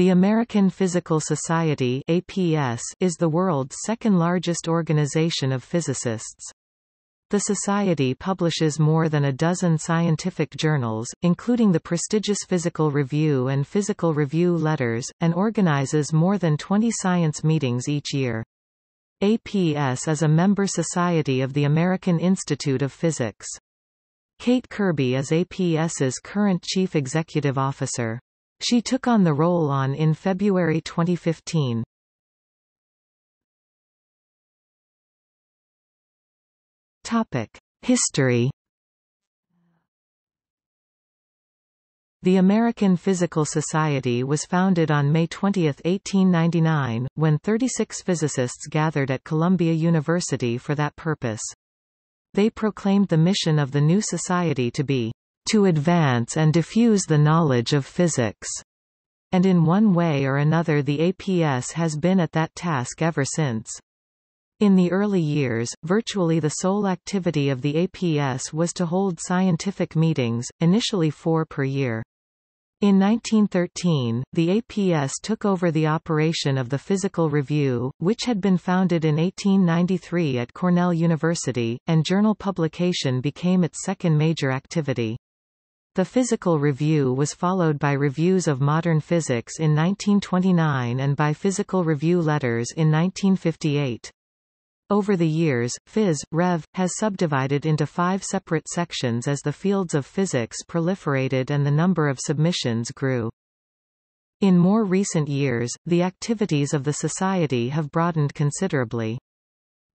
The American Physical Society APS is the world's second-largest organization of physicists. The Society publishes more than a dozen scientific journals, including the prestigious Physical Review and Physical Review Letters, and organizes more than 20 science meetings each year. APS is a member society of the American Institute of Physics. Kate Kirby is APS's current chief executive officer. She took on the role on in February 2015. Topic: History The American Physical Society was founded on May 20, 1899, when 36 physicists gathered at Columbia University for that purpose. They proclaimed the mission of the new society to be to advance and diffuse the knowledge of physics. And in one way or another the APS has been at that task ever since. In the early years, virtually the sole activity of the APS was to hold scientific meetings, initially four per year. In 1913, the APS took over the operation of the Physical Review, which had been founded in 1893 at Cornell University, and journal publication became its second major activity. The Physical Review was followed by Reviews of Modern Physics in 1929 and by Physical Review Letters in 1958. Over the years, Phys. Rev. has subdivided into five separate sections as the fields of physics proliferated and the number of submissions grew. In more recent years, the activities of the Society have broadened considerably.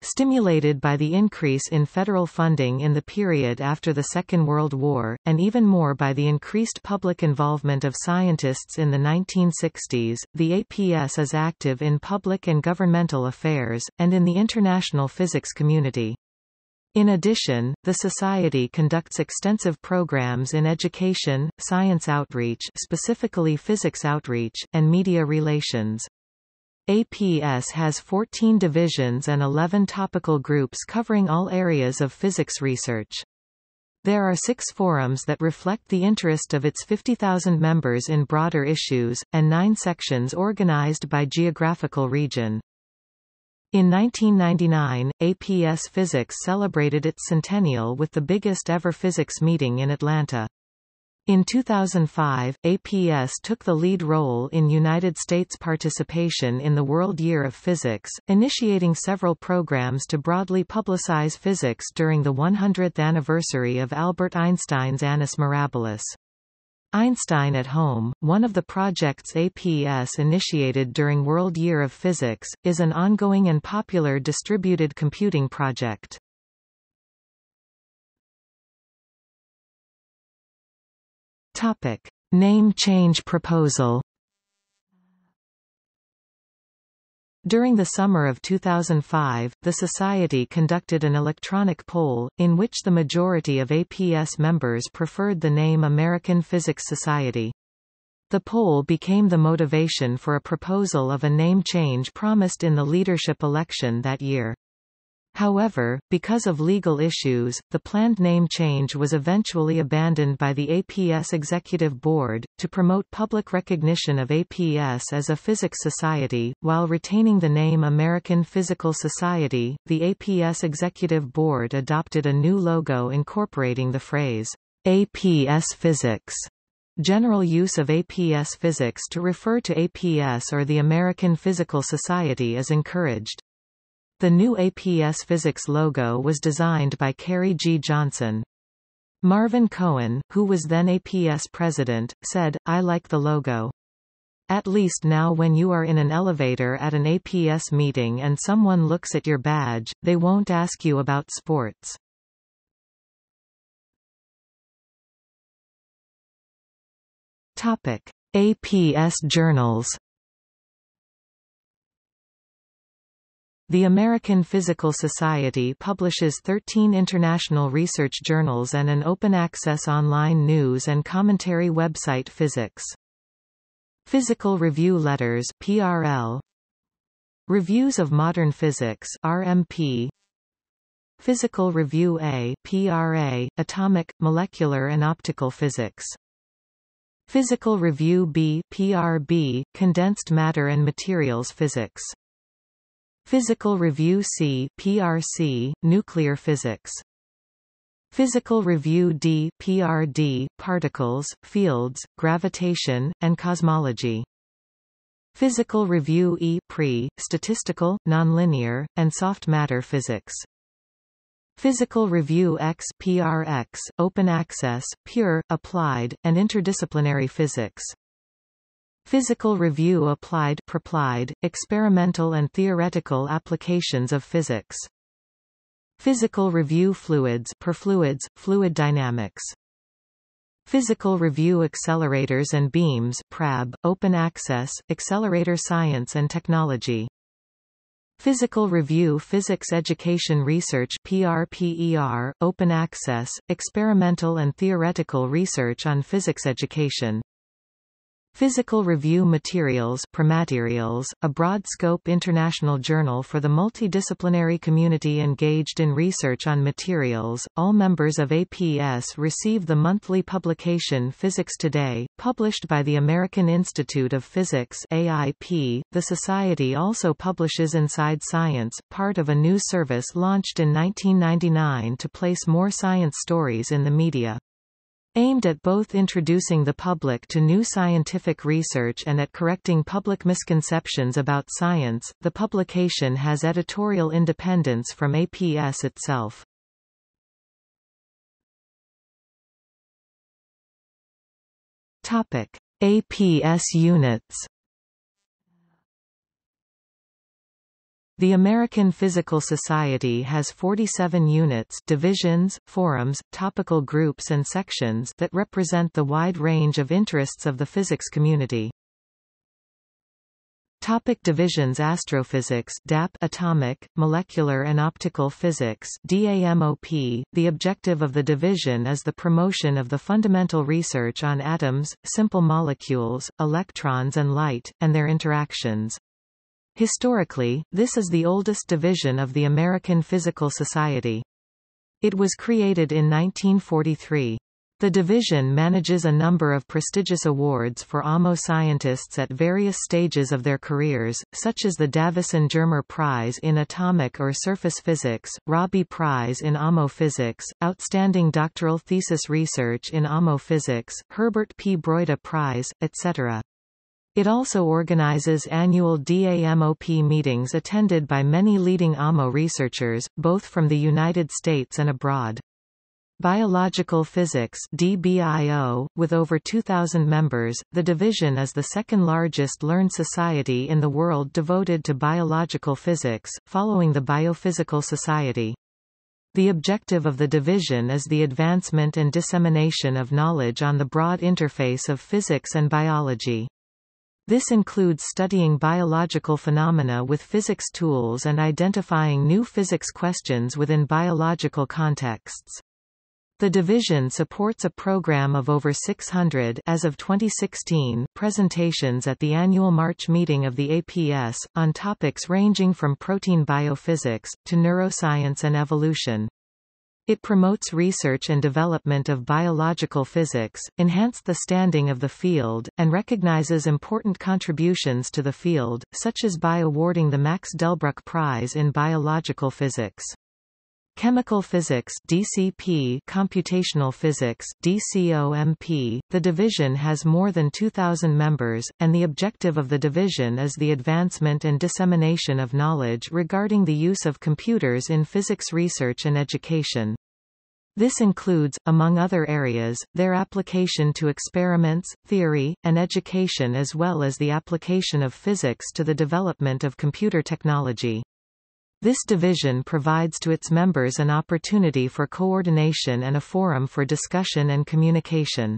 Stimulated by the increase in federal funding in the period after the Second World War, and even more by the increased public involvement of scientists in the 1960s, the APS is active in public and governmental affairs, and in the international physics community. In addition, the Society conducts extensive programs in education, science outreach specifically physics outreach, and media relations. APS has 14 divisions and 11 topical groups covering all areas of physics research. There are six forums that reflect the interest of its 50,000 members in broader issues, and nine sections organized by geographical region. In 1999, APS Physics celebrated its centennial with the biggest ever physics meeting in Atlanta. In 2005, APS took the lead role in United States participation in the World Year of Physics, initiating several programs to broadly publicize physics during the 100th anniversary of Albert Einstein's Annus Mirabilis. Einstein at Home, one of the projects APS initiated during World Year of Physics, is an ongoing and popular distributed computing project. Topic. Name change proposal During the summer of 2005, the Society conducted an electronic poll, in which the majority of APS members preferred the name American Physics Society. The poll became the motivation for a proposal of a name change promised in the leadership election that year. However, because of legal issues, the planned name change was eventually abandoned by the APS Executive Board, to promote public recognition of APS as a physics society, while retaining the name American Physical Society. The APS Executive Board adopted a new logo incorporating the phrase, APS Physics. General use of APS Physics to refer to APS or the American Physical Society is encouraged. The new APS Physics logo was designed by Carrie G. Johnson. Marvin Cohen, who was then APS president, said, I like the logo. At least now when you are in an elevator at an APS meeting and someone looks at your badge, they won't ask you about sports. Topic. APS journals The American Physical Society publishes 13 international research journals and an open-access online news and commentary website Physics. Physical Review Letters PRL Reviews of Modern Physics RMP Physical Review A PRA Atomic, Molecular and Optical Physics Physical Review B PRB, Condensed Matter and Materials Physics. Physical Review C PRC, Nuclear Physics. Physical Review D PRD, Particles, Fields, Gravitation, and Cosmology. Physical Review E Pre, Statistical, Nonlinear, and Soft Matter Physics. Physical Review X PRX, Open Access, Pure, Applied, and Interdisciplinary Physics. Physical Review Applied PRApplied, Experimental and Theoretical Applications of Physics. Physical Review Fluids PRFluids, Fluid Dynamics. Physical Review Accelerators and Beams PRAB, Open Access, Accelerator Science and Technology. Physical Review Physics Education Research PRPER, Open Access, Experimental and Theoretical Research on Physics Education. Physical Review Materials PRMaterials, a broad-scope international journal for the multidisciplinary community engaged in research on materials. All members of APS receive the monthly publication Physics Today, published by the American Institute of Physics AIP. The Society also publishes Inside Science, part of a new service launched in 1999 to place more science stories in the media. Aimed at both introducing the public to new scientific research and at correcting public misconceptions about science, the publication has editorial independence from APS itself. Topic: APS units The American Physical Society has 47 units divisions, forums, topical groups and sections that represent the wide range of interests of the physics community. Topic divisions Astrophysics DAP Atomic, Molecular and Optical Physics DAMOP The objective of the division is the promotion of the fundamental research on atoms, simple molecules, electrons and light, and their interactions. Historically, this is the oldest division of the American Physical Society. It was created in 1943. The division manages a number of prestigious awards for AMO scientists at various stages of their careers, such as the Davisson Germer Prize in Atomic or Surface Physics, Rabi Prize in AMO Physics, Outstanding Doctoral Thesis Research in AMO Physics, Herbert P. Broida Prize, etc. It also organizes annual DAMOP meetings attended by many leading AMO researchers, both from the United States and abroad. Biological Physics DBIO, with over 2,000 members, the division is the second largest learned society in the world devoted to biological physics, following the Biophysical Society. The objective of the division is the advancement and dissemination of knowledge on the broad interface of physics and biology. This includes studying biological phenomena with physics tools and identifying new physics questions within biological contexts. The division supports a program of over 600 as of 2016 presentations at the annual March meeting of the APS, on topics ranging from protein biophysics, to neuroscience and evolution. It promotes research and development of biological physics, enhanced the standing of the field, and recognizes important contributions to the field, such as by awarding the Max Delbruck Prize in Biological Physics. Chemical Physics DCP Computational Physics DCOMP The division has more than 2000 members and the objective of the division is the advancement and dissemination of knowledge regarding the use of computers in physics research and education. This includes, among other areas, their application to experiments, theory, and education as well as the application of physics to the development of computer technology. This division provides to its members an opportunity for coordination and a forum for discussion and communication.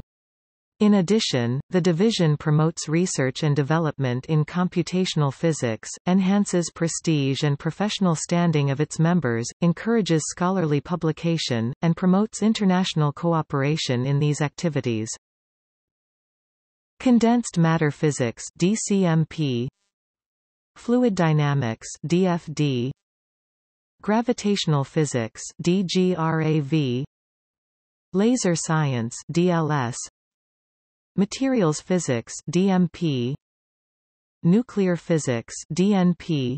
In addition, the division promotes research and development in computational physics, enhances prestige and professional standing of its members, encourages scholarly publication, and promotes international cooperation in these activities. Condensed matter physics DCMP Fluid dynamics DFD Gravitational physics DGRAV Laser science DLS Materials Physics DMP Nuclear Physics DNP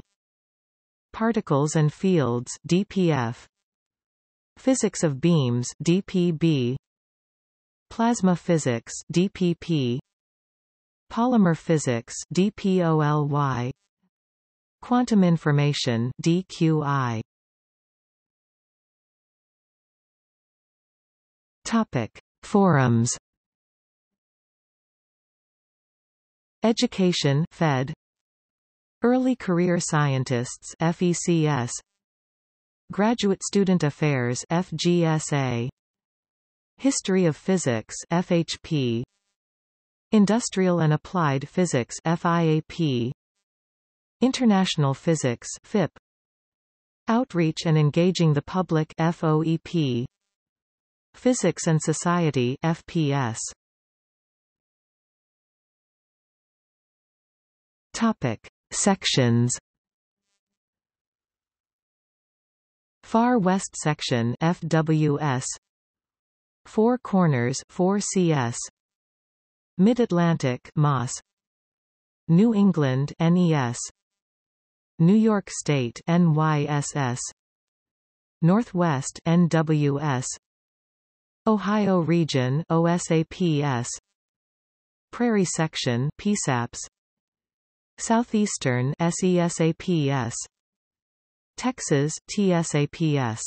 Particles and Fields DPF Physics of Beams DPB Plasma Physics DPP Polymer Physics DPOLY Quantum Information DQI Topic. Forums. Education Fed. Early Career Scientists FECS Graduate Student Affairs FGSA History of Physics FHP Industrial and Applied Physics FIAP International Physics FIP Outreach and Engaging the Public FOEP Physics and Society FPS Topic. Sections. Far West Section FWS Four Corners 4CS Mid-Atlantic MOS New England NES New York State NYSS Northwest NWS Ohio Region OSAPS Prairie Section PSAPS Southeastern SESAPS Texas TSAPS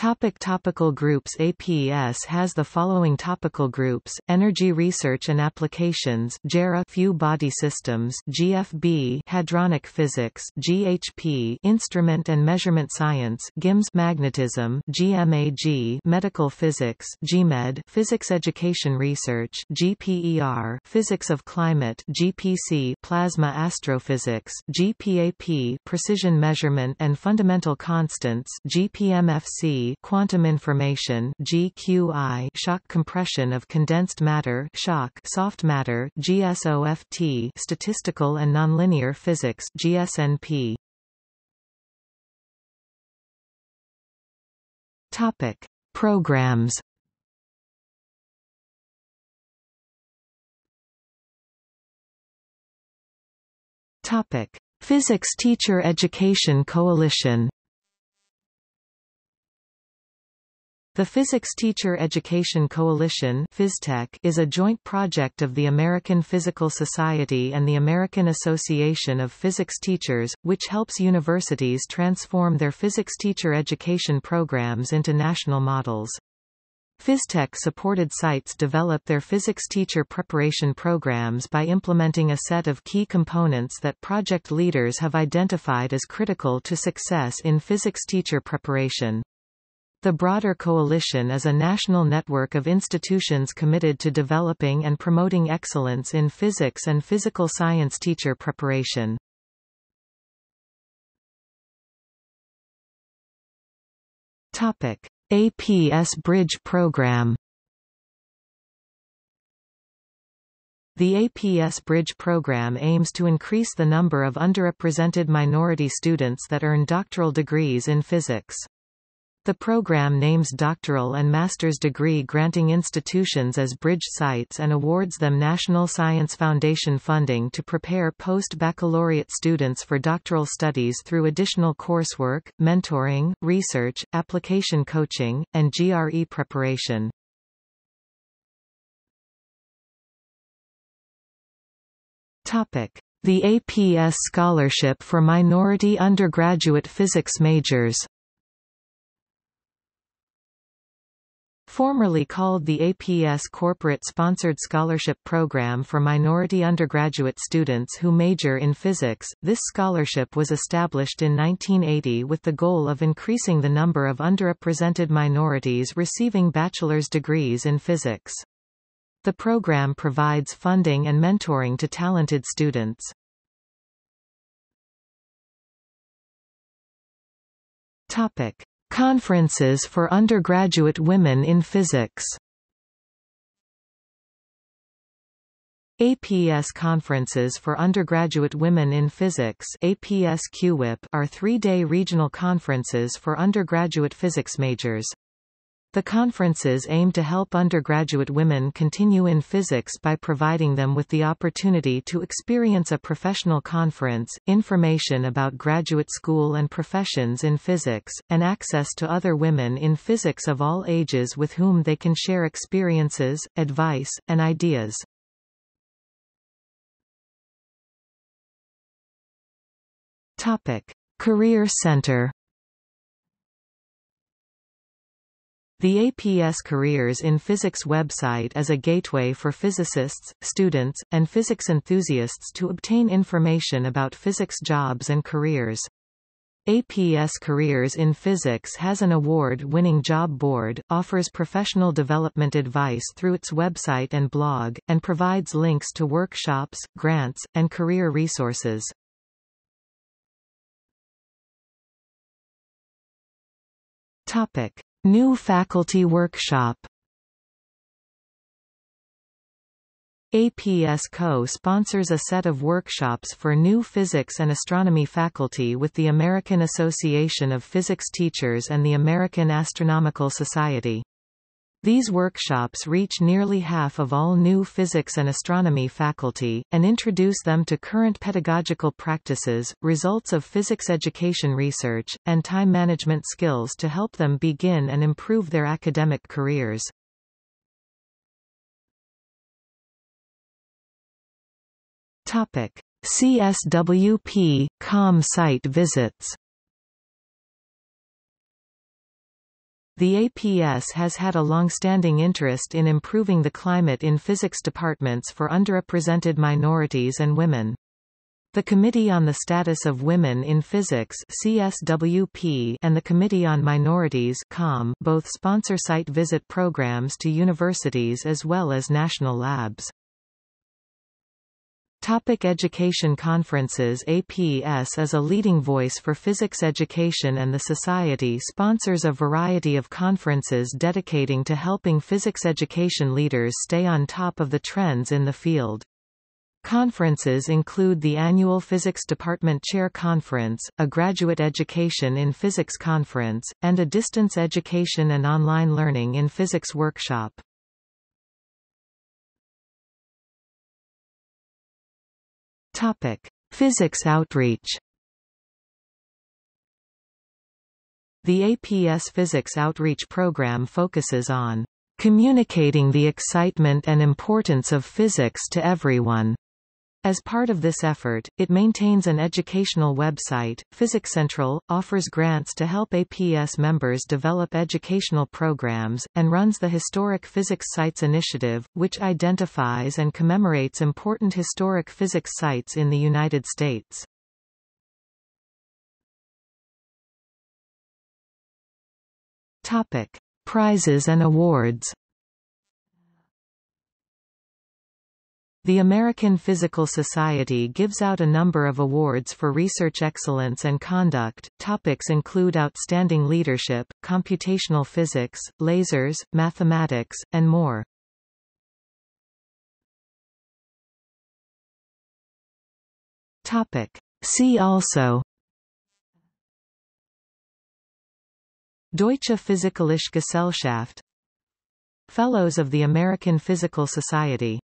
Topic topical groups APS has the following topical groups, Energy Research and Applications GERA Few Body Systems GFB Hadronic Physics GHP Instrument and Measurement Science GIMS Magnetism GMAG Medical Physics GMED Physics Education Research GPER Physics of Climate GPC Plasma Astrophysics GPAP Precision Measurement and Fundamental Constants GPMFC quantum information GQI shock compression of condensed matter shock soft matter GSOFT statistical and nonlinear physics GSNP Topic Programs. Topic Physics Teacher Education Coalition The Physics Teacher Education Coalition is a joint project of the American Physical Society and the American Association of Physics Teachers, which helps universities transform their physics teacher education programs into national models. PhysTEC-supported sites develop their physics teacher preparation programs by implementing a set of key components that project leaders have identified as critical to success in physics teacher preparation. The broader coalition is a national network of institutions committed to developing and promoting excellence in physics and physical science teacher preparation. Topic: APS Bridge Program The APS Bridge program aims to increase the number of underrepresented minority students that earn doctoral degrees in physics. The program names doctoral and master's degree granting institutions as bridge sites and awards them National Science Foundation funding to prepare post-baccalaureate students for doctoral studies through additional coursework, mentoring, research, application coaching, and GRE preparation. The APS Scholarship for Minority Undergraduate Physics Majors Formerly called the APS Corporate Sponsored Scholarship Program for minority undergraduate students who major in physics, this scholarship was established in 1980 with the goal of increasing the number of underrepresented minorities receiving bachelor's degrees in physics. The program provides funding and mentoring to talented students. Topic. Conferences for undergraduate women in physics APS Conferences for Undergraduate Women in Physics APS are three-day regional conferences for undergraduate physics majors. The conferences aim to help undergraduate women continue in physics by providing them with the opportunity to experience a professional conference, information about graduate school and professions in physics, and access to other women in physics of all ages with whom they can share experiences, advice, and ideas. Topic. Career Center The APS Careers in Physics website is a gateway for physicists, students, and physics enthusiasts to obtain information about physics jobs and careers. APS Careers in Physics has an award-winning job board, offers professional development advice through its website and blog, and provides links to workshops, grants, and career resources. Topic. New Faculty Workshop APS co-sponsors a set of workshops for new physics and astronomy faculty with the American Association of Physics Teachers and the American Astronomical Society. These workshops reach nearly half of all new physics and astronomy faculty, and introduce them to current pedagogical practices, results of physics education research, and time management skills to help them begin and improve their academic careers. Topic. CSWP, COM site visits The APS has had a long-standing interest in improving the climate in physics departments for underrepresented minorities and women. The Committee on the Status of Women in Physics CSWP and the Committee on Minorities COM both sponsor site visit programs to universities as well as national labs. Topic education Conferences APS is a leading voice for physics education and the Society sponsors a variety of conferences dedicating to helping physics education leaders stay on top of the trends in the field. Conferences include the annual Physics Department Chair Conference, a Graduate Education in Physics Conference, and a Distance Education and Online Learning in Physics Workshop. Topic: Physics outreach. The APS Physics Outreach Program focuses on communicating the excitement and importance of physics to everyone as part of this effort, it maintains an educational website. Physics Central offers grants to help APS members develop educational programs, and runs the Historic Physics Sites Initiative, which identifies and commemorates important historic physics sites in the United States. Topic: Prizes and awards. The American Physical Society gives out a number of awards for research excellence and conduct. Topics include outstanding leadership, computational physics, lasers, mathematics, and more. Topic. See also Deutsche Physikalische Gesellschaft Fellows of the American Physical Society